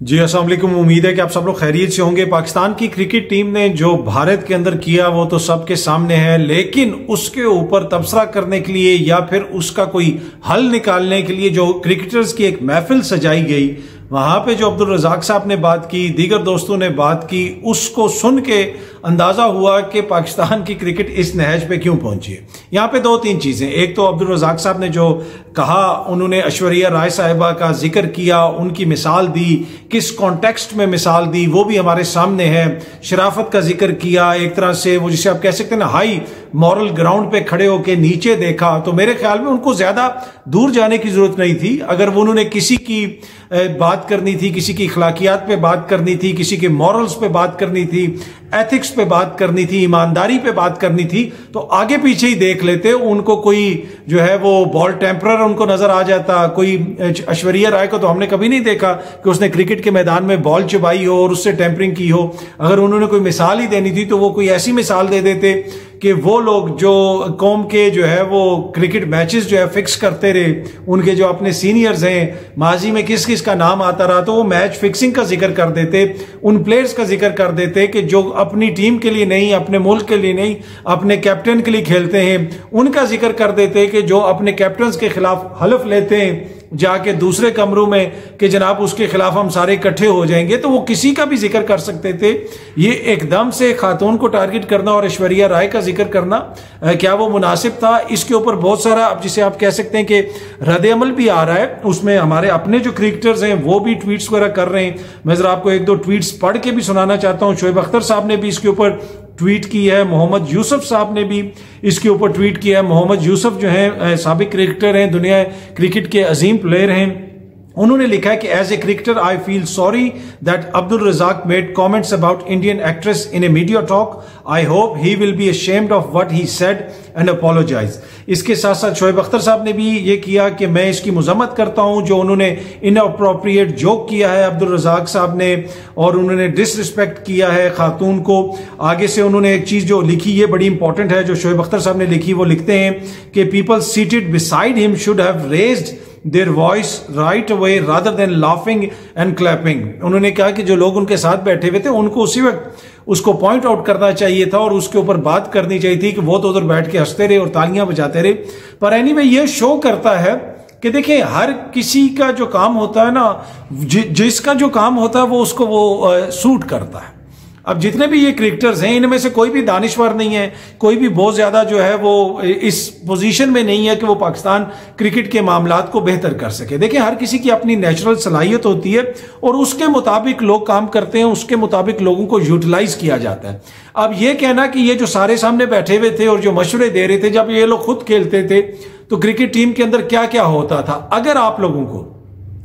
जी असलम उम्मीद है कि आप सब लोग खैरियत से होंगे। पाकिस्तान की क्रिकेट टीम ने जो भारत के अंदर किया, वो तो सबके सामने है, लेकिन उसके ऊपर तबसरा करने के लिए या फिर उसका कोई हल निकालने के लिए जो क्रिकेटर्स की एक महफिल सजाई गई, वहाँ पे जो अब्दुल रजाक साहब ने बात की, दीगर दोस्तों ने बात की, उसको सुन के अंदाज़ा हुआ कि पाकिस्तान की क्रिकेट इस नहज पे क्यों पहुँची है। यहाँ पे दो तीन चीज़ें। एक तो अब्दुल रजाक साहब ने जो कहा, उन्होंने ऐश्वर्या राय साहिबा का ज़िक्र किया, उनकी मिसाल दी। किस कॉन्टेक्स्ट में मिसाल दी, वो भी हमारे सामने है। शराफत का ज़िक्र किया, एक तरह से वो जिसे आप कह सकते हैं ना हाई मॉरल ग्राउंड पे खड़े होकर नीचे देखा तो मेरे ख्याल में उनको ज़्यादा दूर जाने की ज़रूरत नहीं थी। अगर वो उन्होंने किसी की बात करनी थी, किसी की अखलाकियात पे बात करनी थी, किसी के मॉरल्स पे बात करनी थी एथिक्स पे बात करनी थी, ईमानदारी पे बात करनी थी तो आगे पीछे ही देख लेते, उनको कोई जो है वो बॉल टेम्परर उनको नज़र आ जाता, कोई ऐश्वर्या राय को तो हमने कभी नहीं देखा कि उसने क्रिकेट के मैदान में बॉल चुबाई हो और उससे टेम्परिंग की हो। अगर उन्होंने कोई मिसाल ही देनी थी तो वो कोई ऐसी मिसाल दे देते कि वो लोग जो कौम के जो है वो क्रिकेट मैचेस जो है फिक्स करते रहे, उनके जो अपने सीनियर्स हैं, माजी में किस किस का नाम आता रहा तो वो मैच फिक्सिंग का ज़िक्र कर देते, उन प्लेयर्स का ज़िक्र कर देते कि जो अपनी टीम के लिए नहीं, अपने मुल्क के लिए नहीं, अपने कैप्टन के लिए खेलते हैं, उनका ज़िक्र कर देते कि जो अपने कैप्टन के खिलाफ हलफ लेते हैं जाके दूसरे कमरों में कि जनाब उसके खिलाफ हम सारे इकट्ठे हो जाएँगे तो वो किसी का भी ज़िक्र कर सकते थे। ये एकदम से खातून को टारगेट करना और ऐश्वर्या राय का ज़िक्र करना क्या वो मुनासिब था? इसके ऊपर बहुत सारा अब जिसे आप कह सकते हैं कि रद्द अमल भी आ रहा है। उसमें हमारे अपने जो क्रिकेटर्स हैं, वो भी ट्वीट्स वगैरह कर रहे हैं। मैं जरा आपको एक दो ट्वीट्स पढ़ के भी सुनाना चाहता हूँ। शोएब अख्तर साहब ने भी इसके ऊपर ट्वीट की है। मोहम्मद यूसुफ साहब ने भी इसके ऊपर ट्वीट किया है। मोहम्मद यूसुफ जो है सबक क्रिकेटर हैं, दुनिया क्रिकेट के अजीम प्लेयर हैं। उन्होंने लिखा है कि as a cricketer I feel sorry that Abdul Razzaq made comments about Indian actress in a media talk I hope he will be ashamed of what he said and apologise इसके साथ साथ शोएब अख्तर साहब ने भी ये किया कि मैं इसकी मजम्मत करता हूँ, जो उन्होंने इन अप्रोप्रिएट जोक किया है अब्दुल रजाक साहब ने, और उन्होंने डिसरिस्पेक्ट किया है खातून को। आगे से उन्होंने एक चीज़ जो लिखी, ये बड़ी इंपॉर्टेंट है, जो शोएब अख्तर साहब ने लिखी, वो लिखते हैं कि people seated beside him should have raised their voice right away rather than laughing and clapping उन्होंने कहा कि जो लोग उनके साथ बैठे हुए थे उनको उसी वक्त उसको पॉइंट आउट करना चाहिए था और उसके ऊपर बात करनी चाहिए थी कि वो तो उधर बैठ के हँसते रहे और तालियाँ बजाते रहे। पर एनी anyway, ये शो करता है कि देखिए हर किसी का जो काम होता है ना जि, जिसका जो काम होता है वो उसको वो आ, सूट करता है। अब जितने भी ये क्रिकेटर्स हैं, इनमें से कोई भी दानिश्वर नहीं है, कोई भी बहुत ज़्यादा जो है वो इस पोजीशन में नहीं है कि वो पाकिस्तान क्रिकेट के मामला को बेहतर कर सके। देखिए, हर किसी की अपनी नेचुरल सलाहियत होती है और उसके मुताबिक लोग काम करते हैं, उसके मुताबिक लोगों को यूटिलाइज किया जाता है। अब ये कहना कि ये जो सारे सामने बैठे हुए थे और जो मशवरे दे रहे थे, जब ये लोग खुद खेलते थे तो क्रिकेट टीम के अंदर क्या क्या होता था? अगर आप लोगों को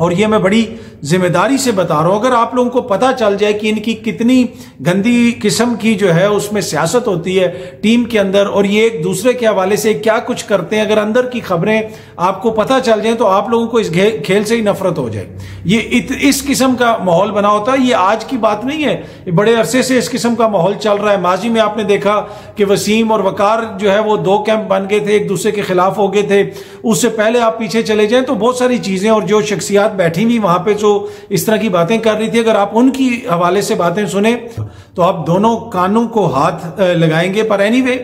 और ये मैं बड़ी ज़िम्मेदारी से बता रहा हूँ। अगर आप लोगों को पता चल जाए कि इनकी कितनी गंदी किस्म की जो है उसमें सियासत होती है टीम के अंदर और ये एक दूसरे के हवाले से क्या कुछ करते हैं अगर अंदर की खबरें आपको पता चल जाए तो आप लोगों को इस खेल से ही नफरत हो जाए। ये इत, इस किस्म का माहौल बना होता है। ये आज की बात नहीं है। ये बड़े अरसे से इस किस्म का माहौल चल रहा है। माजी में आपने देखा कि वसीम और वकार जो है वो दो कैंप बन गए थे एक दूसरे के खिलाफ हो गए थे। उससे पहले आप पीछे चले जाए तो बहुत सारी चीज़ें और जो शख्सियात बैठी हुई वहाँ पे जो इस तरह की बातें कर रही थी अगर आप उनकी हवाले से बातें सुने तो आप दोनों कानों को हाथ लगाएँगे। पर एनी anyway,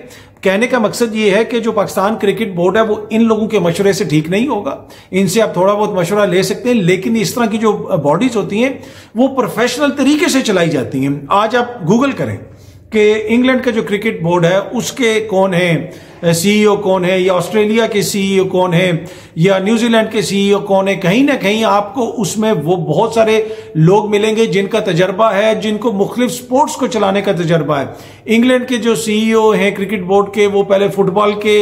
कहने का मकसद ये है कि जो पाकिस्तान क्रिकेट बोर्ड है वो इन लोगों के मशवरे से ठीक नहीं होगा। इनसे आप थोड़ा बहुत मशवरा ले सकते हैं लेकिन इस तरह की जो बॉडीज होती हैं वो प्रोफेशनल तरीके से चलाई जाती हैं। आज आप गूगल करें कि इंग्लैंड का जो क्रिकेट बोर्ड है, उसके कौन है? सीईओ कौन है? या ऑस्ट्रेलिया के सीईओ कौन है? या न्यूजीलैंड के सीईओ कौन है? कहीं ना कहीं आपको उसमें वो बहुत सारे लोग मिलेंगे जिनका तजर्बा है, जिनको मुख्तलिफ़ स्पोर्ट्स को चलाने का तजर्बा है। इंग्लैंड के जो सीईओ हैं क्रिकेट बोर्ड के, वो पहले फुटबॉल के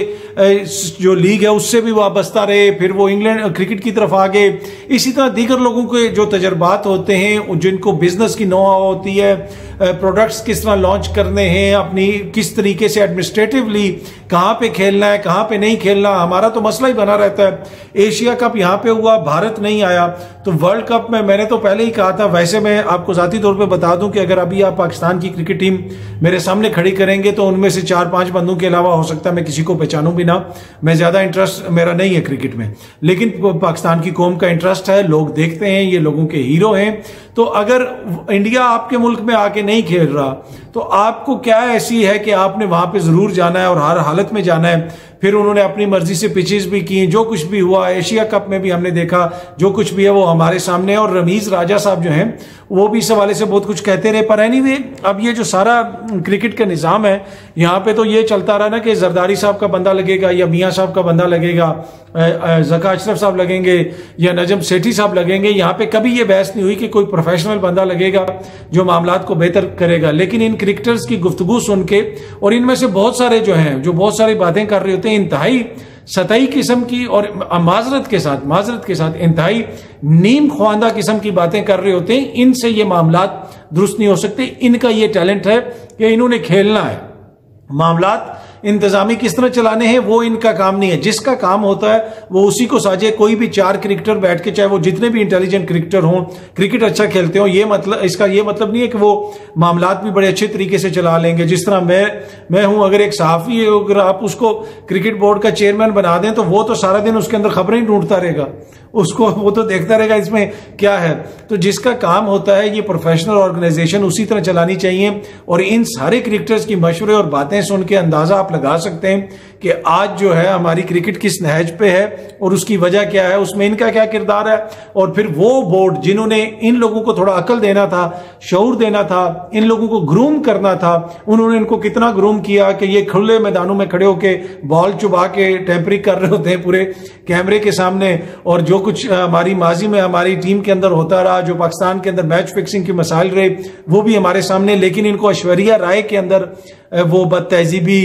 जो लीग है, उससे भी वाबस्ता रहे, फिर वो इंग्लैंड क्रिकेट की तरफ़ आ गए इसी तरह दीगर लोगों के जो तजर्बात होते हैं जिनको बिज़नेस की नोआ होती है प्रोडक्ट्स किस तरह लॉन्च करने हैं अपनी किस तरीके से एडमिनिस्ट्रेटिवली कहाँ पे खेलना है, कहाँ पे नहीं खेलना, हमारा तो मसला ही बना रहता है। एशिया कप यहाँ पे हुआ, भारत नहीं आया। तो वर्ल्ड कप में मैंने तो पहले ही कहा था, वैसे मैं आपको जाती तौर पे बता दूँ कि अगर अभी आप पाकिस्तान की क्रिकेट टीम मेरे सामने खड़ी करेंगे तो उनमें से चार पाँच बंदों के अलावा हो सकता है मैं किसी को पहचानूं भी ना। मैं ज़्यादा इंटरेस्ट मेरा नहीं है क्रिकेट में। लेकिन पाकिस्तान की कौम का इंटरेस्ट है, लोग देखते हैं, ये लोगों के हीरो हैं। तो अगर इंडिया आपके मुल्क में आके नहीं खेल रहा तो आपको क्या ऐसी है कि आपने वहाँ पर ज़रूर जाना है और हर हालत में जाना है। फिर उन्होंने अपनी मर्ज़ी से पिचेस भी की, जो कुछ भी हुआ, एशिया कप में भी हमने देखा, जो कुछ भी है वो हमारे सामने और रमीज राजा साहब जो हैं वो भी इस हवाले से बहुत कुछ कहते रहे पर एनी anyway, अब ये जो सारा क्रिकेट का निज़ाम है यहाँ पे तो ये चलता रहा ना कि जरदारी साहब का बंदा लगेगा या मियाँ साहब का बंदा लगेगा जका अशरफ साहब लगेंगे या नजम सेठी साहब लगेंगे यहाँ पे कभी ये बहस नहीं हुई कि कोई प्रोफेशनल बंदा लगेगा जो मामला को बेहतर करेगा। लेकिन इन क्रिकेटर्स की गुफ्तगु सुन के और इनमें से बहुत सारे जो हैं जो बहुत सारी बातें कर रहे होते हैं इंतहाई सतही किस्म की और माजरत के साथ, माजरत के साथ इंतहाई नीम ख्वादा किस्म की बातें कर रहे होते हैं। इनसे ये मामला दुरुस्त नहीं हो सकते। इनका ये टैलेंट है कि इन्होंने खेलना है। मामला इंतजामी किस तरह चलाने हैं, वो इनका काम नहीं है। जिसका काम होता है, वो उसी को साझे, कोई भी चार क्रिकेटर बैठ के, चाहे वो जितने भी इंटेलिजेंट क्रिकेटर हों क्रिकेट अच्छा खेलते हो, ये मतलब इसका ये मतलब नहीं है कि वो मामला भी बड़े अच्छे तरीके से चला लेंगे। जिस तरह मैं मैं हूँ, अगर एक सहाफी अगर आप उसको क्रिकेट बोर्ड का चेयरमैन बना दें तो वो तो सारा दिन उसके अंदर खबरें ही ढूंढता रहेगा। उसको वो तो देखता रहेगा इसमें क्या है। तो जिसका काम होता है ये प्रोफेशनल ऑर्गेनाइजेशन उसी तरह चलानी चाहिए और इन सारे क्रिकेटर्स की मशवरे और बातें सुन के अंदाज़ा आप लगा सकते हैं। कि आज जो है हमारी क्रिकेट किस नहज पे है और उसकी वजह क्या है, उसमें इनका क्या किरदार है? और फिर वो बोर्ड जिन्होंने इन लोगों को थोड़ा अकल देना था शौर देना था, इन लोगों को ग्रूम करना था, उन्होंने इनको कितना ग्रूम किया कि ये खुले मैदानों में खड़े होकर बॉल चुबा के टेम्परिंग कर रहे होते हैं पूरे कैमरे के सामने। और जो कुछ हमारी माजी में हमारी टीम के अंदर होता रहा, जो पाकिस्तान के अंदर मैच फिक्सिंग की मसाइल रहे, वो भी हमारे सामने। लेकिन इनको ऐश्वर्या राय के अंदर वो बद तहजीबी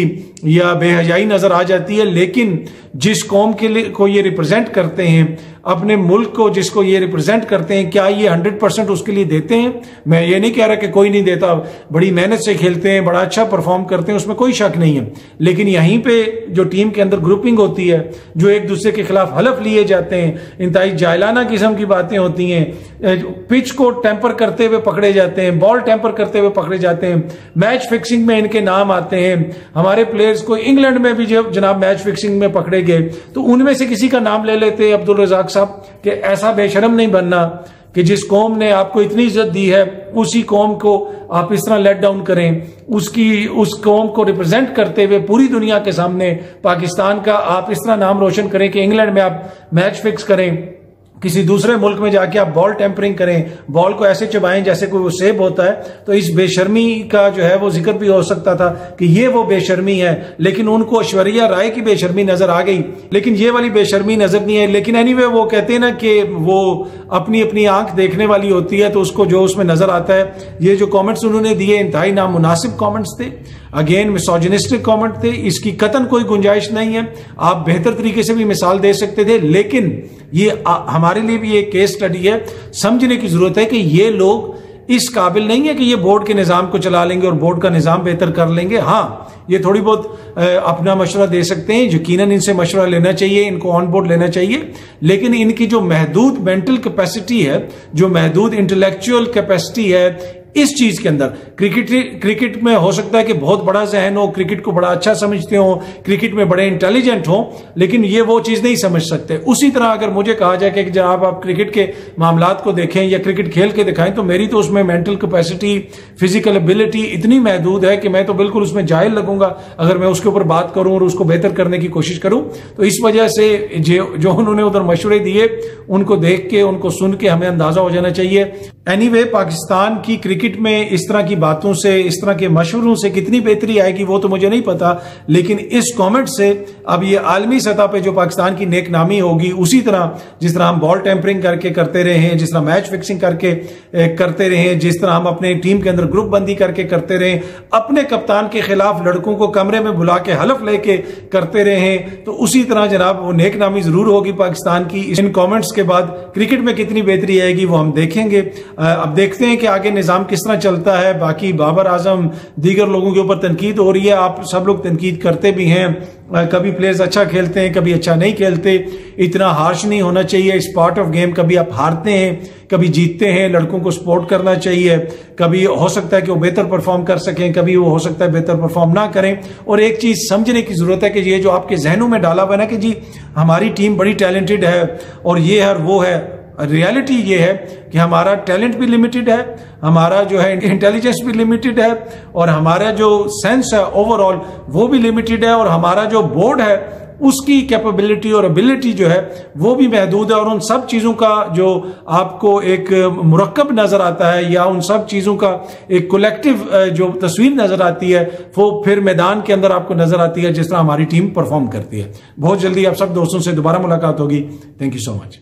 या बेहजाई नज़र आ जाती है, लेकिन जिस कौम के लिए को ये रिप्रेजेंट करते हैं अपने मुल्क को, जिसको ये रिप्रेजेंट करते हैं, क्या ये हंड्रेड परसेंट उसके लिए देते हैं? मैं ये नहीं कह रहा कि कोई नहीं देता। बड़ी मेहनत से खेलते हैं, बड़ा अच्छा परफॉर्म करते हैं, उसमें कोई शक नहीं है। लेकिन यहीं पे जो टीम के अंदर ग्रुपिंग होती है, जो एक दूसरे के खिलाफ हलफ लिए जाते हैं इंतहाई जायलाना किस्म की बातें होती हैं पिच को टेम्पर करते हुए पकड़े जाते हैं बॉल टेम्पर करते हुए पकड़े जाते हैं मैच फिक्सिंग में इनके नाम आते हैं। हमारे प्लेयर्स को इंग्लैंड में भी जब जनाब मैच फिक्सिंग में पकड़े गए तो उनमें से किसी का नाम ले लेते अब्दुल रजाक साहब, कि ऐसा बेशरम नहीं बनना कि जिस कौम ने आपको इतनी इज़्ज़त दी है, उसी कौम को आप इस तरह लेट डाउन करें। उसकी, उस कौम को रिप्रेजेंट करते हुए पूरी दुनिया के सामने, पाकिस्तान का आप इस तरह नाम रोशन करें कि इंग्लैंड में आप मैच फिक्स करें। किसी दूसरे मुल्क में जाके आप बॉल टेम्परिंग करें बॉल को ऐसे चबाएँ जैसे कोई वो सेब होता है तो इस बेशर्मी का जो है वो ज़िक्र भी हो सकता था कि ये वो बेशर्मी है लेकिन उनको ऐश्वर्या राय की बेशर्मी नज़र आ गई। लेकिन ये वाली बेशर्मी नज़र नहीं है लेकिन एनी anyway, वो कहते हैं ना कि वो अपनी अपनी आँख देखने वाली होती है तो उसको जो उसमें नज़र आता है ये जो कॉमेंट्स उन्होंने दिए इंतहाई नामुनासिब कॉमेंट्स थे। अगेन मिसोजनिस्टिक कॉमेंट थे इसकी कतन कोई गुंजाइश नहीं है। आप बेहतर तरीके से भी मिसाल दे सकते थे लेकिन ये आ, हमारे लिए भी ये केस स्टडी है। समझने की ज़रूरत है कि ये लोग इस काबिल नहीं है कि ये बोर्ड के निज़ाम को चला लेंगे और बोर्ड का निज़ाम बेहतर कर लेंगे। हाँ ये थोड़ी बहुत अपना मशवरा दे सकते हैं। यकीनन इनसे मशवरा लेना चाहिए इनको ऑन बोर्ड लेना चाहिए। लेकिन इनकी जो महदूद मेंटल कैपेसिटी है जो महदूद इंटेलेक्चुअल कैपेसिटी है इस चीज़ के अंदर। क्रिकेट क्रिकेट में हो सकता है कि बहुत बड़ा जहन हो, क्रिकेट को बड़ा अच्छा समझते हो, क्रिकेट में बड़े इंटेलिजेंट हो, लेकिन ये वो चीज़ नहीं समझ सकते। उसी तरह अगर मुझे कहा जाए कि जब आप क्रिकेट के मामला को देखें या क्रिकेट खेल के दिखाएँ तो मेरी तो उसमें मेंटल कैपेसिटी फ़िज़िकल एबिलिटी इतनी महदूद है कि मैं तो बिल्कुल उसमें जाहिल लगूँगा। अगर मैं उसके ऊपर बात करूँ और उसको बेहतर करने की कोशिश करूँ तो इस वजह से जो उन्होंने उधर मशवरे दिए, उनको देख के, उनको सुन के हमें अंदाज़ा हो जाना चाहिए। एनी पाकिस्तान की क्रिकेट में इस तरह की बातों से, इस तरह के मशवरों से कितनी बेहतरी आएगी, वो तो मुझे नहीं पता। लेकिन इस कमेंट से अब ये आलमी सतह पे जो पाकिस्तान की नेक नामी होगी, उसी तरह जिस तरह हम बॉल टेम्परिंग करके करते रहे हैं, जिस तरह मैच फिक्सिंग करके करते रहे हैं, जिस तरह हम अपने टीम के अंदर ग्रुप बंदी करके करते रहे अपने कप्तान के खिलाफ लड़कों को कमरे में बुला के हलफ लेके करते रहे हैं तो उसी तरह जनाब वो नेक नामी ज़रूर होगी पाकिस्तान की। इन कॉमेंट्स के बाद क्रिकेट में कितनी बेहतरी आएगी, वो हम देखेंगे। अब देखते हैं कि आगे निज़ाम किस तरह चलता है? बाकी बाबर आज़म, दीगर लोगों के ऊपर तनकीद हो रही है। आप सब लोग तनकीद करते भी हैं। कभी प्लेयर्स अच्छा खेलते हैं, कभी अच्छा नहीं खेलते। इतना हार्श नहीं होना चाहिए। इस पार्ट ऑफ़ गेम कभी आप हारते हैं, कभी जीतते हैं, लड़कों को सपोर्ट करना चाहिए। कभी हो सकता है कि वो बेहतर परफॉर्म कर सकें, कभी वो हो सकता है बेहतर परफॉर्म ना करें। और एक चीज़ समझने की ज़रूरत है कि ये जो आपके जहनों में डाला हुआ ना कि जी, हमारी टीम बड़ी टैलेंटेड है और ये है वो है। रियलिटी ये है कि हमारा टैलेंट भी लिमिटेड है, हमारा जो है इंटेलिजेंस भी लिमिटेड है और हमारा जो सेंस है ओवरऑल वो भी लिमिटेड है और हमारा जो बोर्ड है, उसकी कैपेबिलिटी और एबिलिटी जो है, वो भी महदूद है और उन सब चीज़ों का जो आपको एक मुरक्ब नज़र आता है या उन सब चीज़ों का एक कलेक्टिव जो तस्वीर नज़र आती है, वो फिर मैदान के अंदर आपको नज़र आती है जिस तरह हमारी टीम परफॉर्म करती है। बहुत जल्दी आप सब दोस्तों से दोबारा मुलाकात होगी। Thank you so much